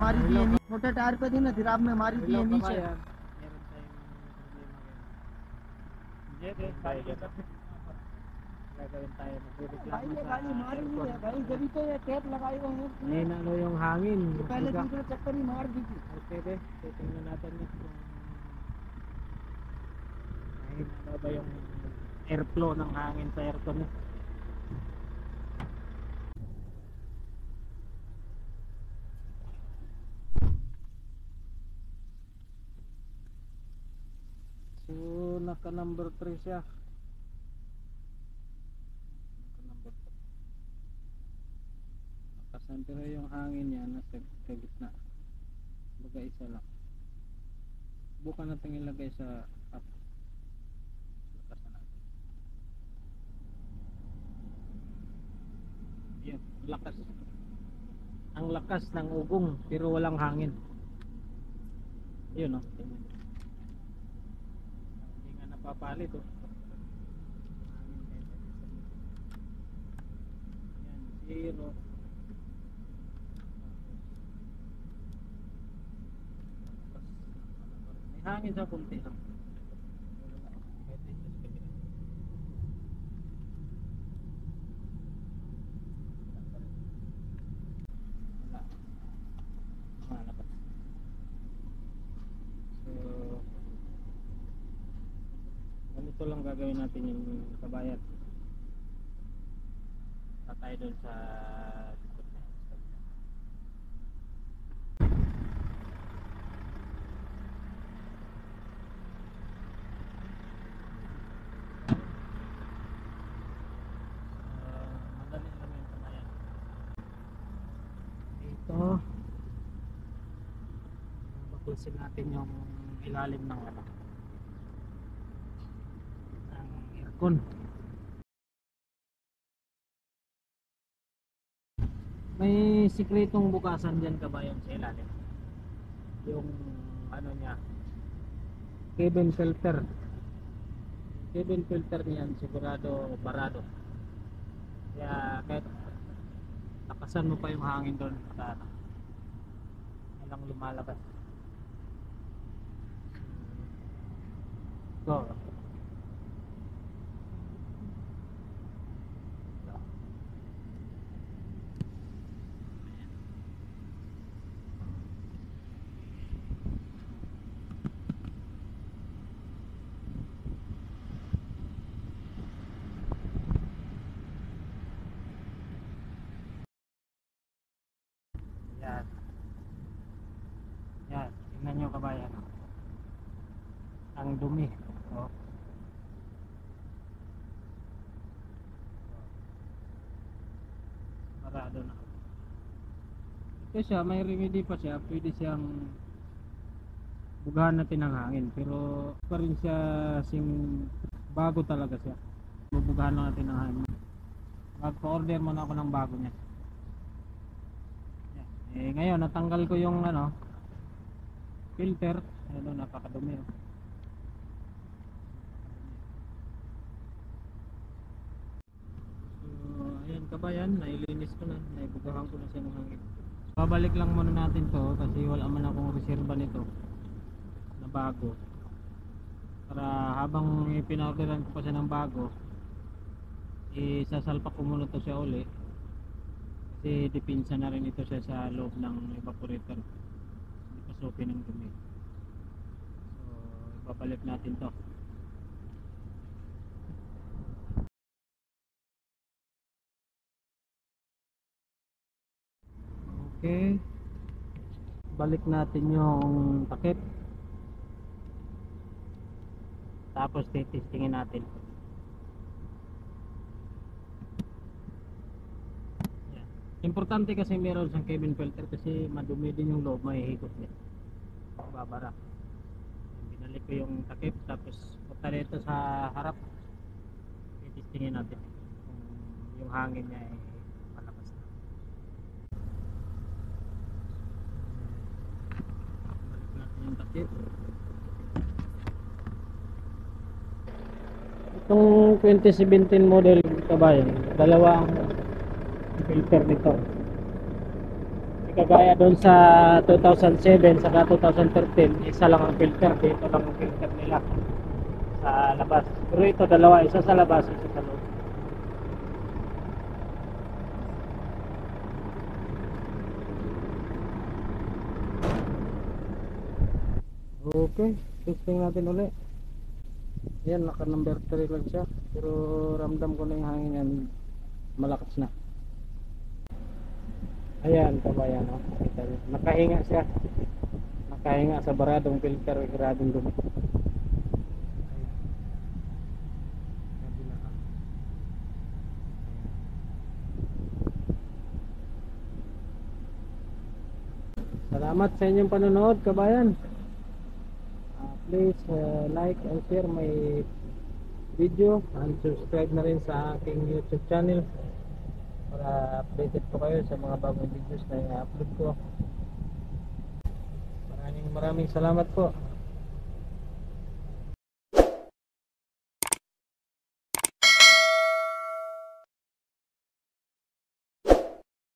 मारी दिए छोटे टायर पे थी ना खराब में मारी दिए नीचे। भाई ये गाड़ी मारी हुई है भाई जब तो ये टेप लगाई हुई है नहीं ना लो यूँ हांगी तो पहले दूसरे चक्कर ही मार दी थी। ओके दे सेटिंग में ना तो करनी तो- नहीं ना लो ba yung airflow ng hangin sa aircon naka number 3 siya. Naka number 3. Nakasan pero yung hangin niya nasa sa gitna. Baga isa lang. Bukan natin ilagay sa up. Lakasan natin. Yan, lakas. Ang lakas ng ugong pero walang hangin. Yun no. Napapalit oh. Yan, zero. May hangin sa kunti lang. Kahit dito sa kabila. Wala. Ah, labas. So, ganito lang gagawin natin yung kabayan. Patay doon sa. Dito, bakulsin natin yung ilalim ng ano aircon. May sikretong bukasan dyan kabayan sa ilalim. Yung ano niya, cabin filter. Cabin filter niyan sigurado barado. Kaya kahit lakasan mo pa yung hangin doon ano, walang lumalabas. Go. Yan. Yan. Tingnan nyo kabayan. Ang dumi. Oh. Parado na. Ito siya, may remedy pa siya. Pwede siyang bugahan natin ng hangin. Pero pa rin siya sing bago talaga siya. Bubugahan lang natin ng hangin. Magpa-order muna ako ng bago niya. Eh, ngayon, natanggal ko yung ano, filter. Ano, napakadumi. Oh. So, ayan kabayan, nailinis ko na, naibugahan ko na siya ng hangin. Babalik lang muna natin to kasi wala man akong reserva nito na bago. Para habang ipinaorderan ko pa siya ng bago, isasalpak ko muna to siya uli. Kasi dipinsa na rin ito siya sa loob ng evaporator. Hindi pa ng dumi. So, ibabalik natin to. Balik natin yung takip. Tapos titistingin natin. Yan. Importante kasi meron siyang cabin filter kasi madumi din yung loob, mahihigop niya. Babara. Binalik ko yung takip tapos punta sa harap. Titistingin natin yung hangin niya ay malakas na. Balik natin yung takip. Itong 2017 model kabayan, dalawa ang filter nito. kagaya doon sa 2007 saka 2013 isa lang ang filter dito lang ang filter nila sa labas pero ito dalawa isa sa labas isa sa loob okay testing natin ulit yan naka number 3 lang siya pero ramdam ko na yung hangin yan malakas na Ayan, kabayan, oh. Nakahinga siya. Nakahinga sa baradong filter, gradong dumi. Ayan. Ayan. Salamat sa inyong panonood, kabayan. Please uh, like and share my video and subscribe na rin sa aking YouTube channel para updated po kayo sa mga bagong videos na i-upload ko. Maraming maraming salamat po.